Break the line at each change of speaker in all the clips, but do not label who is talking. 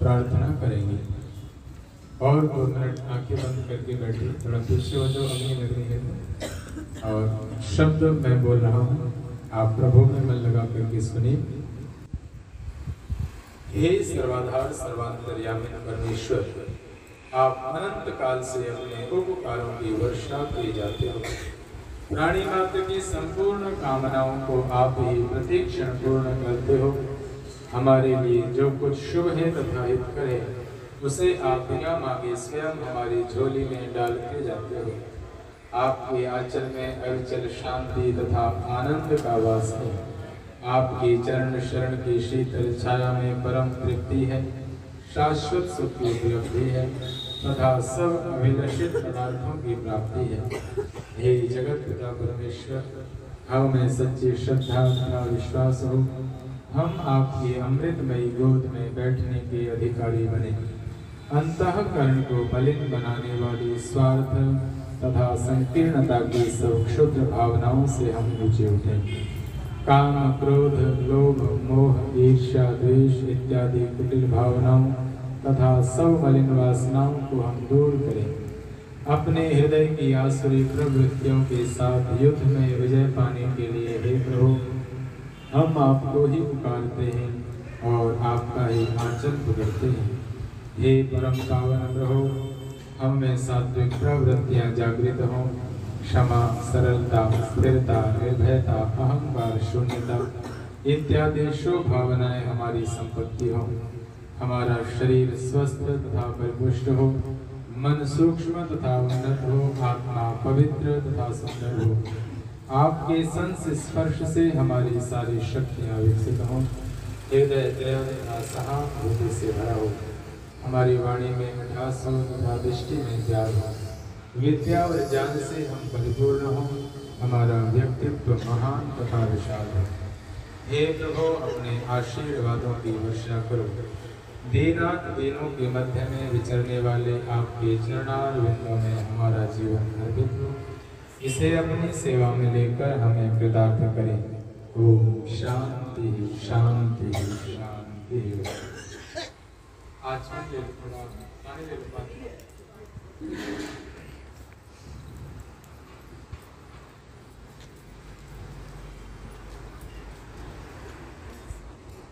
प्रार्थना करेंगे। और दो मिनट आँखें बंद करके बैठे थोड़ा पीछे हो जाओ, अग्नि लग रही है। और शब्द मैं बोल रहा हूँ, आप प्रभु में मन लगा करके सुनिए। हे सर्वाधार, सर्वांतर्यामी परमेश्वर, आप अनंत काल से अपने उपकारों की वर्षा किए जाते हो। प्राणी मात्र की संपूर्ण कामनाओं को आप ही प्रतीक्षण पूर्ण करते हो। हमारे लिए जो कुछ शुभ है तथा हित करे, उसे आप बिना मांगे स्वयं हमारी झोली में डाल के जाते हो। आपके आंचल में अविचल शांति तथा आनंद का वास है। आपके चरण शरण की शीतल छाया में परम तृप्ति है। शाश्वत सुख की उपलब्धि है तथा सब अभिलषित पदार्थों की प्राप्ति है। हे जगत पिता परमेश्वर हमें सच्ची श्रद्धा तथा विश्वास हो। हम आपकी अमृतमयी गोद में बैठने के अधिकारी बने। अंतकरण को मलिन बनाने वाली स्वार्थ तथा संकीर्णता की सब क्षुद्र भावनाओं से हम ऊँचे उठे। काम, क्रोध, लोभ, मोह, ईर्ष्या, द्वेष इत्यादि कुटिल भावनाओं तथा सब मलिन वासनाओं को हम दूर करें। अपने हृदय की आसुरी प्रवृत्तियों के साथ युद्ध में विजय पाने के लिए हे प्रभु हम आपको ही पुकारते हैं और आपका ही आंचल पकड़ते हैं। हे परम पावन रहो हम में सात्विक प्रवृत्तियाँ जागृत हों। क्षमा, सरलता, स्थिरता, निर्भयता, अहंकार, शून्यता, इत्यादि शुभ भावनाएँ हमारी संपत्ति हो। हमारा शरीर स्वस्थ तथा परिपुष्ट हो। मन सूक्ष्म तथा उन्नत हो। आत्मा पवित्र तथा सुंदर हो। आपके संस्पर्श से हमारी सारी शक्तियाँ विकसित हों। हृदय सहानुभूति से भरा हो। हमारी वाणी में मिठास हो तथा दृष्टि में प्यार हो। विद्या और ज्ञान से हम परिपूर्ण हों। हमारा व्यक्तित्व महान तथा विशाल हो। हे प्रभु, अपने आशीर्वादों की वर्षा करो। दीनाथ दीनों के मध्य में विचरने वाले आपके चरणार बिंदों में हमारा जीवन अर्पित हो। इसे अपनी सेवा में लेकर हमें कृतार्थ करें। ओम शांति शांति शांति। आज थोड़ा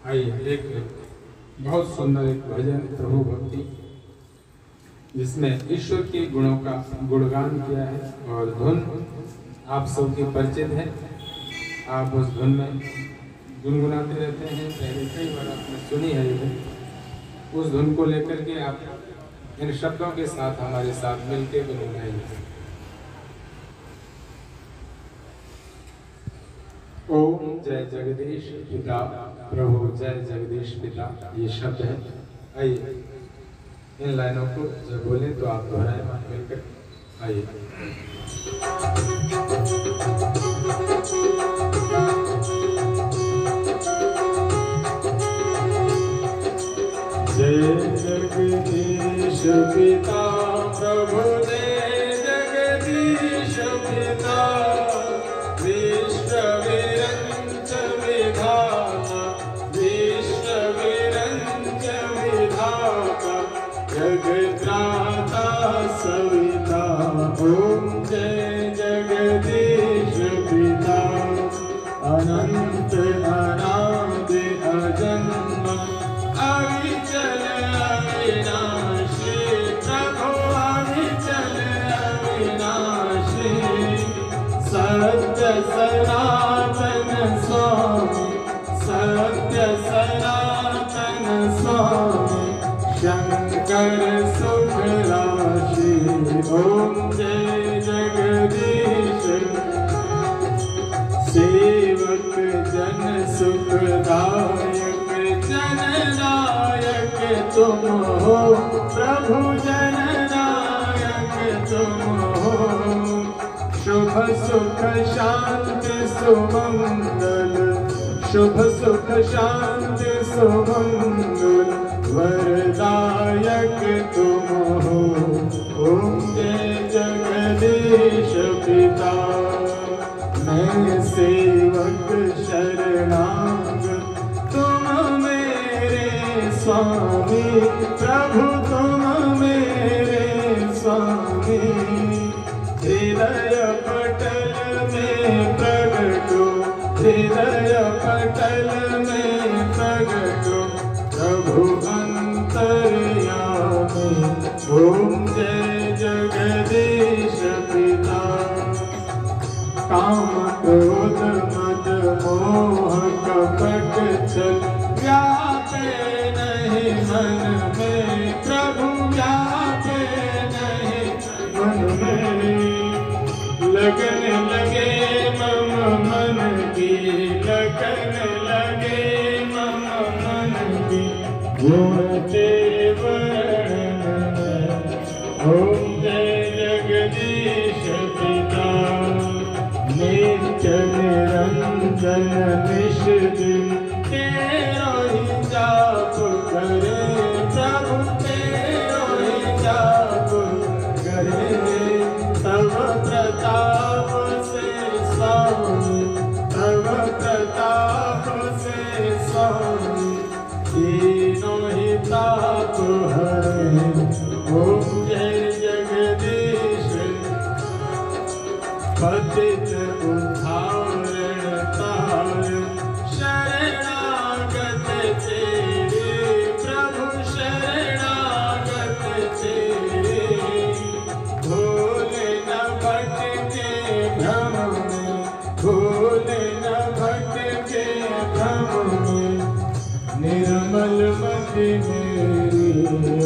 आइए, एक बहुत सुंदर एक भजन, प्रभु भक्ति। जिसमें ईश्वर के गुणों का गुणगान किया है और धुन आप सबके परिचित है। आप उस धुन में गुनगुनाते रहते हैं। पहले कई बार आपने सुनी है ये उस धुन को लेकर के आप इन शब्दों के साथ हमारे साथ मिलके गुनगुनाइए ओम जय जगदीश पिता प्रभु, जय जगदीश पिता। ये शब्द है, आइए। इन लाइनों को जब बोले तो आप दोहराए, मान मिलकर आइए। जय जगदीश पिता प्रभु। शंकर सुख राशि ओम जय जगदीश। सेवक जन सुखदायक जन नायक तुम प्रभु जन शुभ सुख शांति सुमंगल। शुभ सुख शांति सुमंगल। वरदायक तुम हो। ओम जय जगदीश पिता। मैं सेवक शरणाग। तुम में स्वामी प्रभु पटल में प्रगटो प्रभु अंतर्यामी ओम जय जगदीश पिता काम क्रोध मद मोह कपट छल व्यापे नहीं मन में प्रभु व्यापे नहीं मन में लगन तीनों ही ओम जय शरणागत तेरे प्रभु शरणागत तेरे भोले न भटके भ्रम भटके भ्रम निर्मल मति मेरी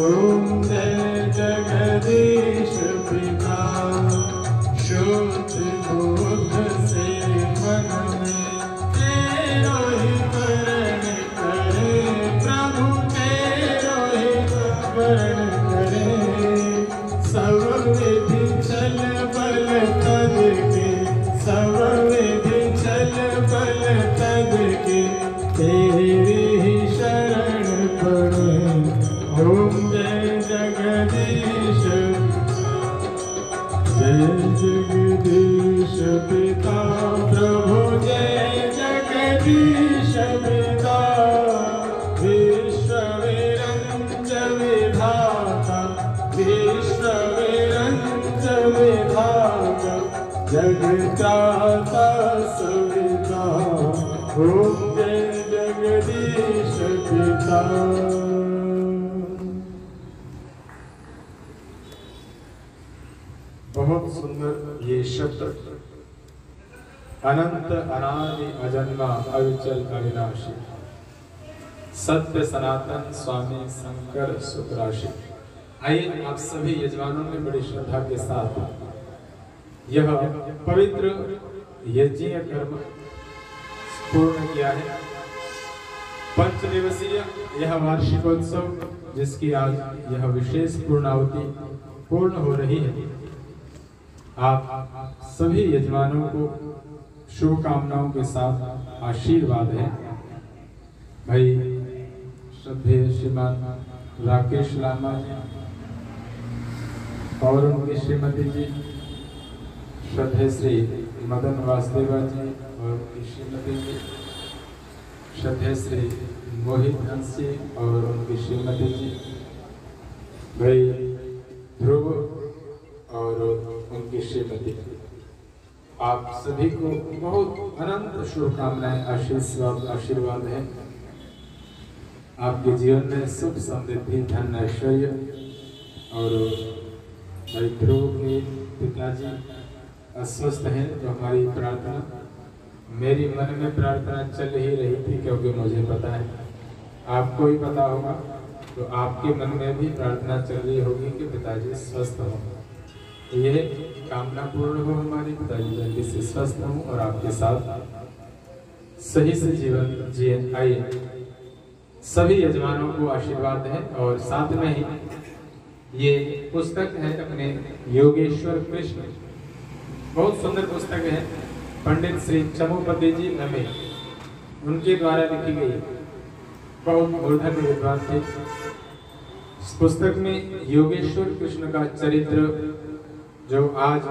ओम जय जगदीश बहुत सुंदर ये शब्द। अनंत अनादि अजन्मा अविचल अविनाशी। सत्य सनातन स्वामी शंकर सुखराशि। आइए, आप सभी यजमानों ने बड़ी श्रद्धा के साथ यह पवित्र यज्ञीय कर्म पूर्ण किया है। पंच दिवसीय यह वार्षिकोत्सव, जिसकी आज यह विशेष पूर्णावति पूर्ण हो रही है। आप सभी यजमानों को शुभकामनाओं के साथ आशीर्वाद है। भाई श्रद्धे श्रीमान राकेश लामा और उनकी श्रीमती जी, श्रद्धे श्री मदन वासुदेवा जी और उनकी श्रीमती जी, श्रद्धे श्री मोहित हंस जी और उनकी श्रीमती जी, भाई ध्रुव और उनकी श्रीमती आप सभी को बहुत अनंत शुभकामनाएँ आशीर्वाद आशीर्वाद है। आपके जीवन में सुख समृद्धि, धन ऐश्वर्य और भाई ध्रुव के पिताजी अस्वस्थ हैं तो हमारी प्रार्थना, मेरी मन में प्रार्थना चल ही रही थी क्योंकि मुझे पता है। आपको ही पता होगा तो आपके मन में भी प्रार्थना चल रही होगी कि पिताजी स्वस्थ हों। यह कामना पूर्ण हो हमारी, पिताजी जल्दी से स्वस्थ हों और आपके साथ सही से जीवन जिए। आइए। सभी यजमानों को आशीर्वाद है और साथ में ही ये पुस्तक है अपने योगेश्वर कृष्ण। बहुत सुंदर पुस्तक है। पंडित श्री चमुपति जी नमे। उनके द्वारा लिखी गई। बहुत मूर्धन्य विद्वान थे इस पुस्तक में योगेश्वर कृष्ण का चरित्र जो आज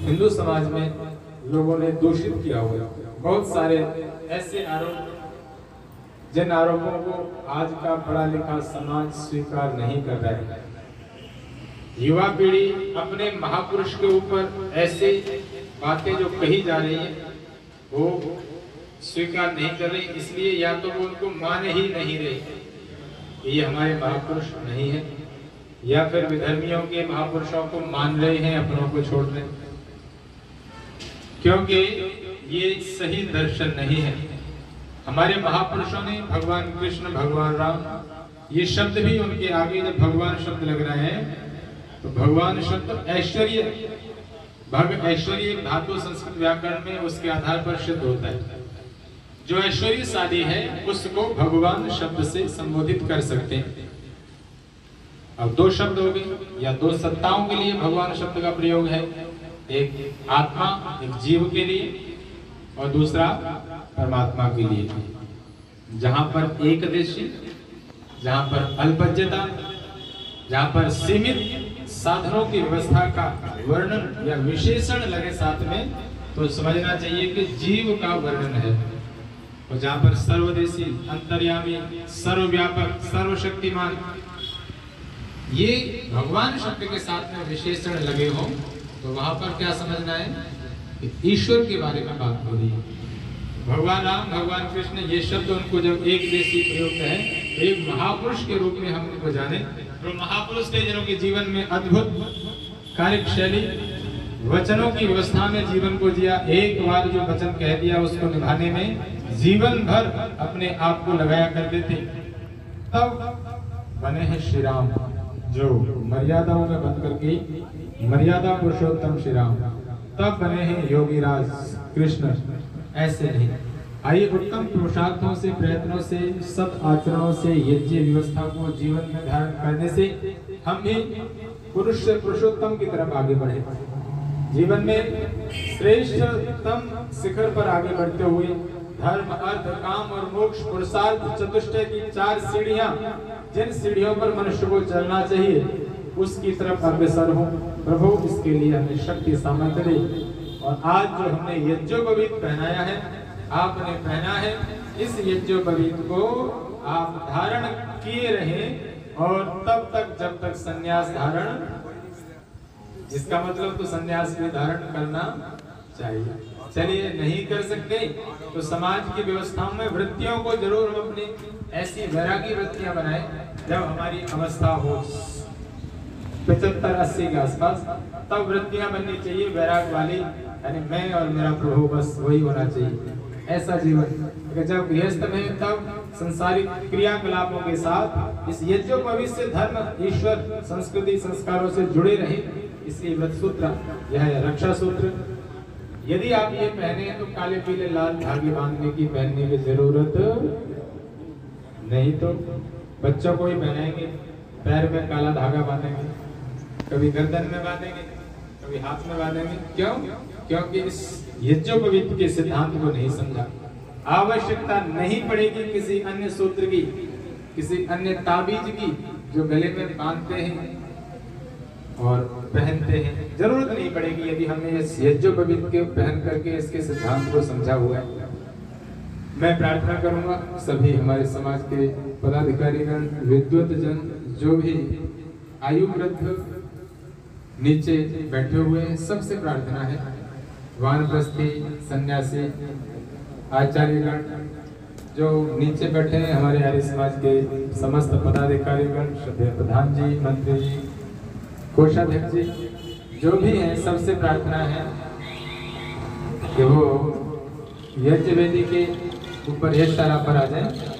हिंदू समाज में लोगों ने दूषित किया हुआ बहुत सारे ऐसे आरोप जिन आरोपों को आज का पढ़ा लिखा समाज स्वीकार नहीं कर रहा है। युवा पीढ़ी अपने महापुरुष के ऊपर ऐसे बातें जो कही जा रही है, वो स्वीकार नहीं कर रही, इसलिए या तो वो उनको मान ही नहीं रही ये हमारे महापुरुष नहीं है, या फिर विधर्मियों के महापुरुषों को मान रहे हैं, अपनों को छोड़ रहे क्योंकि ये सही दर्शन नहीं है। हमारे महापुरुषों ने, भगवान कृष्ण, भगवान राम, ये शब्द भी उनके आगे जब भगवान शब्द लग रहे हैं तो भगवान शब्द ऐश्वर्य भग ऐश्वर्य धातु संस्कृत व्याकरण में उसके आधार पर सिद्ध होता है। जो ऐश्वर्य शादी है, उसको भगवान शब्द से संबोधित कर सकते हैं। अब दो शब्द हो गए, या दो सत्ताओं के लिए भगवान शब्द का प्रयोग है। एक आत्मा, एक जीव के लिए, और दूसरा परमात्मा के लिए जहाँ पर एक देशी, जहाँ पर अल्पज्यता, जहाँ पर सीमित साधनों की व्यवस्था का वर्णन या विशेषण लगे साथ में तो समझना चाहिए कि जीव का वर्णन है। और जहाँ पर सर्वदेशी, अंतर्यामी, सर्वव्यापक, सर्वशक्तिमान, ये भगवान शब्द के साथ में विशेषण लगे हो तो वहाँ पर क्या समझना है? ईश्वर के बारे में बात हो रही है। भगवान राम, भगवान कृष्ण, ये शब्द उनको जब एक देशी प्रयुक्त है, एक महापुरुष के रूप में हम उनको जाने तो महापुरुष ने जनों के जीवन में अद्भुत कार्यशैली, वचनों की व्यवस्था में जीवन को जिया, एक बार जो वचन कह दिया उसको निभाने में जीवन भर अपने आप को लगाया करते थे तब बने हैं श्री राम, जो मर्यादाओं में बंद करके मर्यादा पुरुषोत्तम श्री राम। तब बने हैं योगी राज कृष्ण। ऐसे नहीं आइए उत्तम पुरुषार्थों से, प्रयत्नों से, सत आचरणों से, यज्ञ व्यवस्था को जीवन में धारण करने से हम भी पुरुष से पुरुषोत्तम की तरफ़ आगे बढ़े। जीवन में श्रेष्ठतम शिखर पर आगे बढ़ते हुए धर्म, अर्थ, काम और मोक्ष, पुरुषार्थ, चतुष्टय की चार सीढ़ियाँ, जिन सीढ़ियों पर मनुष्य को चलना चाहिए, उसकी तरफ़ अग्रसर हूँ। प्रभु, इसके लिए हमें शक्ति सामर्थ्य और आज जो हमने यज्ञोपवीत पहनाया है, आपने पहना है, इस यज्ञोपवीत को आप धारण किए रहे और तब तक जब तक संन्यास धारण जिसका मतलब तो संन्यास भी धारण करना चाहिए। चलिए, नहीं कर सकते तो समाज की व्यवस्थाओं में वृत्तियों को ज़रूर हम अपनी ऐसी वैरागी वृत्तियाँ बनाए, जब हमारी अवस्था हो। पचहत्तर, अस्सी के आसपास, तब वृत्तियाँ बननी चाहिए, वैराग वाली यानी मैं और मेरा प्रभु बस वही होना चाहिए। ऐसा जीवन। जब गृहस्थ में तब संसारिक क्रियाकलापों के साथ इस यज्ञ भविष्य धर्म, ईश्वर, संस्कृति, संस्कारों से जुड़े रहे। इसलिए व्रत सूत्र, यह रक्षा सूत्र। यदि आप ये पहने तो काले पीले, लाल धागे बांधने की पहनने की ज़रूरत नहीं तो बच्चों को ही पहनेंगे पैर में काला धागा बांधेंगे, कभी गर्दन में बांधेंगे। कभी हाथ में बांधेंगे क्यों? क्योंकि इस यज्ञोपवीत के सिद्धांत को नहीं समझा। आवश्यकता नहीं पड़ेगी किसी अन्य सूत्र की, किसी अन्य ताबीज की, जो गले में बांधते हैं और पहनते हैं। ज़रूरत नहीं पड़ेगी यदि हमने इस यज्ञोपवीत के पहन करके इसके सिद्धांत को समझा हुआ है। मैं प्रार्थना करूँगा सभी हमारे समाज के पदाधिकारीगण विद्वत जन जो भी आयु वृद्ध नीचे बैठे हुए सबसे प्रार्थना है। वानप्रस्थी, सन्यासी, आचार्यगण, जो नीचे बैठे हैं, हमारे आर्य समाज के समस्त पदाधिकारीगण, श्रद्धेय प्रधान जी, मंत्री जी, कोषाध्यक्ष जी, जो भी हैं, सबसे प्रार्थना है कि वो यज्ञ वेदी के ऊपर यश तारा पर आ जाए।